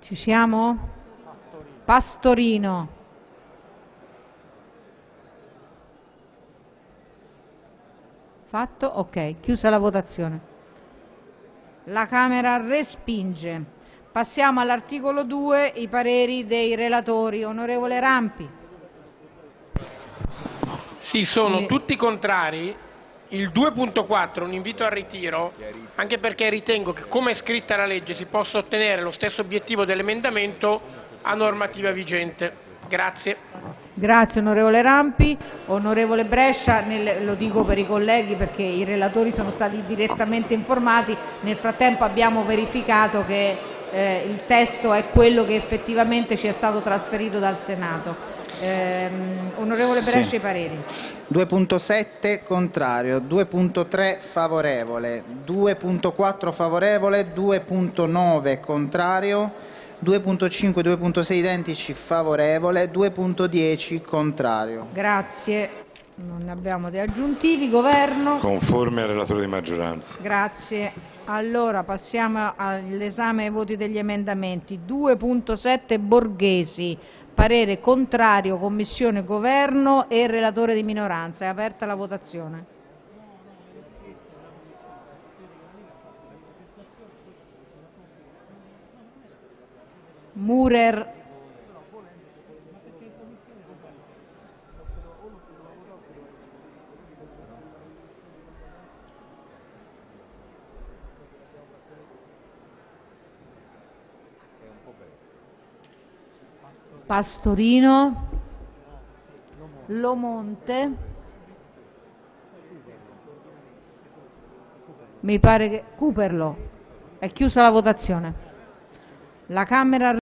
Ci siamo? Pastorino. Fatto? Ok, chiusa la votazione. La Camera respinge. Passiamo all'articolo 2, i pareri dei relatori. Onorevole Rampi. Sì, sono Quindi- tutti contrari. Il 2.4 un invito al ritiro, anche perché ritengo che come è scritta la legge si possa ottenere lo stesso obiettivo dell'emendamento a normativa vigente. Grazie. Grazie onorevole Rampi. Onorevole Brescia, nel- lo dico per i colleghi perché i relatori sono stati direttamente informati, nel frattempo abbiamo verificato che eh, il testo è quello che effettivamente ci è stato trasferito dal Senato. Ehm, onorevole Sì. Brescia, i pareri. 2.7 contrario, 2.3 favorevole, 2.4 favorevole, 2.9 contrario, 2.5 e 2.6 identici favorevole, 2.10 contrario. Grazie. Non ne abbiamo di aggiuntivi. Governo. Conforme al relatore di maggioranza. Grazie. Allora passiamo all'esame e ai voti degli emendamenti. 2.7 Borghesi, parere contrario, Commissione Governo e relatore di minoranza. È aperta la votazione. Murer. Pastorino, Lomonte, mi pare che Cuperlo, è chiusa la votazione. La Camera